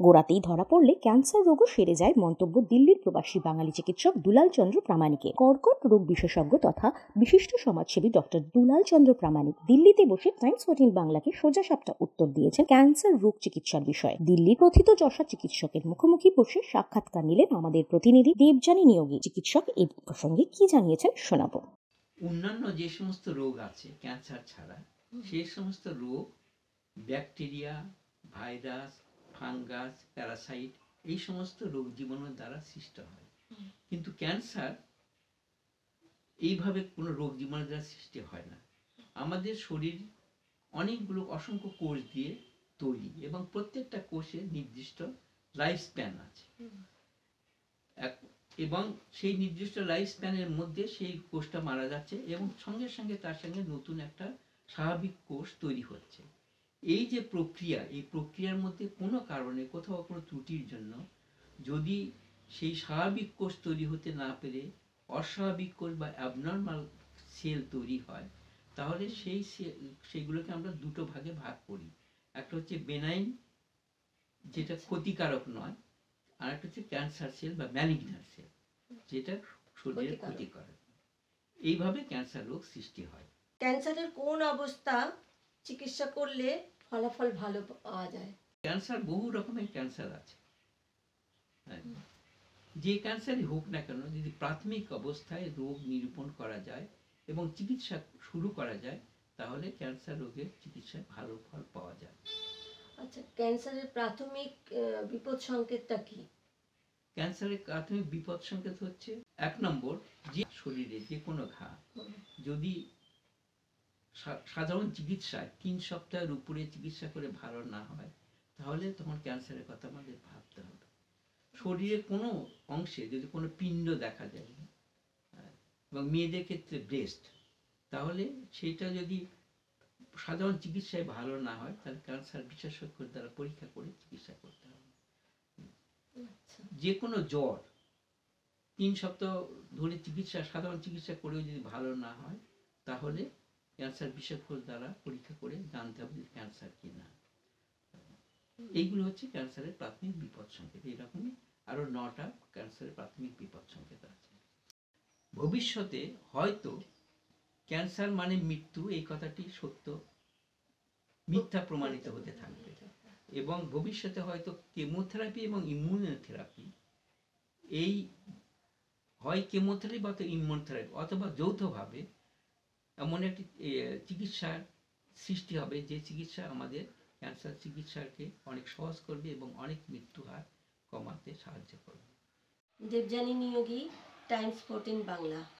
গোড়াতেই ধরা পড়লে ক্যান্সার রোগও সেরে যায় মন্তব্য দিল্লির প্রবাসী বাঙালি চিকিৎসক দুলাল চন্দ্র প্রামাণিকের। কর্কট রোগ বিশেষজ্ঞ তথা বিশিষ্ট সমাজসেবী ডক্টর দুলাল চন্দ্র প্রামাণিক দিল্লিতে বসে টাইমস ফোর্টিন বাংলাকে সোজা সাপটা উত্তর দিয়েছেন ক্যান্সার রোগ চিকিৎসার বিষয়ে। দিল্লির প্রথিত যশা চিকিৎসকের মুখোমুখি বসে সাক্ষাৎকার নিলেন আমাদের প্রতিনিধি দেবজানী নিয়োগী। চিকিৎসক এই প্রসঙ্গে কি জানিয়েছেন শোনাবো। অন্যান্য যে সমস্ত রোগ আছে ক্যান্সার ছাড়া সেই সমস্ত রোগ ব্যাকটেরিয়া ভাইরাস ফাঙ্গাস প্যারাসাইট এই সমস্ত রোগ জীবাণুর দ্বারা সৃষ্ট হয়। কিন্তু ক্যান্সার এইভাবে কোনো রোগ জীবাণুর দ্বারা সৃষ্টি হয় না। আমাদের শরীর অনেকগুলো অসংখ্য কোষ দিয়ে তৈরি এবং প্রত্যেকটা কোষে নির্দিষ্ট লাইফ স্প্যান আছে এবং সেই নির্দিষ্ট লাইফ স্প্যানের মধ্যে সেই কোষটা মারা যাচ্ছে এবং সঙ্গে সঙ্গে তার সঙ্গে নতুন একটা স্বাভাবিক কোষ তৈরি হচ্ছে। এই যে প্রক্রিয়া এই প্রক্রিয়ার মধ্যে কোনো কারণে কোথাও কোনো ত্রুটির জন্য যদি সেই স্বাভাবিক কোষ তৈরি হতে না পেরে অস্বাভাবিক কোষ বা অ্যাবনর্মাল সেল তৈরি হয় তাহলে সেই সে- সেইগুলোকে আমরা দুটো ভাগে ভাগ করি। একটা হচ্ছে বেনাইন যেটা ক্ষতিকারক নয় আর একটা হচ্ছে ক্যান্সার সেল বা ম্যালিগনার সেল যেটা শরীরের ক্ষতিকারক। ক্ষতি করে এইভাবে ক্যান্সার রোগ সৃষ্টি হয়। ক্যান্সারের কোন অবস্থা চিকিৎসা করলে ফলাফল ভালো পাওয়া যায়। ক্যান্সার বহু রকমের ক্যান্সার আছে। হ্যাঁ। যে ক্যান্সারই হোক না কেন যদি প্রাথমিক অবস্থায় রোগ নিরূপণ করা যায় এবং চিকিৎসা শুরু করা যায় তাহলে ক্যান্সার রোগের চিকিৎসায় ভালো ফল পাওয়া যায়। আচ্ছা ক্যান্সারের প্রাথমিক বিপদ সংকেতটা কি? ক্যান্সারের প্রাথমিক বিপদ সংকেত হচ্ছে এক নম্বর যে শরীরে যে কোনো ঘা যদি সাধারণ চিকিৎসায় তিন সপ্তাহের উপরে চিকিৎসা করে ভালো না হয় তাহলে তখন ক্যান্সারের কথা আমাদের ভাবতে হবে। শরীরের কোনো অংশে যদি কোনো পিণ্ড দেখা যায় হ্যাঁ, এবং মেয়েদের ক্ষেত্রে ব্রেস্ট তাহলে সেটা যদি সাধারণ চিকিৎসায় ভালো না হয় তাহলে ক্যান্সার বিশেষজ্ঞের দ্বারা পরীক্ষা করে চিকিৎসা করতে হবে। আচ্ছা। যে কোনো জ্বর তিন সপ্তাহ ধরে চিকিৎসা সাধারণ চিকিৎসা করেও যদি ভালো না হয় তাহলে ক্যান্সার বিশেষজ্ঞ দ্বারা পরীক্ষা করে জানতে হবে ক্যান্সার কি না এইগুলো হচ্ছে ক্যান্সারের প্রাথমিক বিপদ সংকেত। এরকমই আরও নটা ক্যান্সারের প্রাথমিক বিপদ সংকেত আছে। ভবিষ্যতে হয়তো ক্যান্সার মানে মৃত্যু, এই কথাটি সত্য। মিথ্যা প্রমাণিত হতে থাকবে। এবং ভবিষ্যতে হয়তো কেমোথেরাপি এবং ইমিউনোথেরাপি, এই হয় কেমোথেরাপি বা ইমিউনোথেরাপি অথবা যৌথভাবে এমন একটি চিকিৎসার সৃষ্টি হবে যে চিকিৎসা আমাদের ক্যান্সার চিকিৎসাকে অনেক সহজ করবে এবং অনেক মৃত্যু হার কমাতে সাহায্য করবে। Debjani Neogi, Times fourteen Bangla.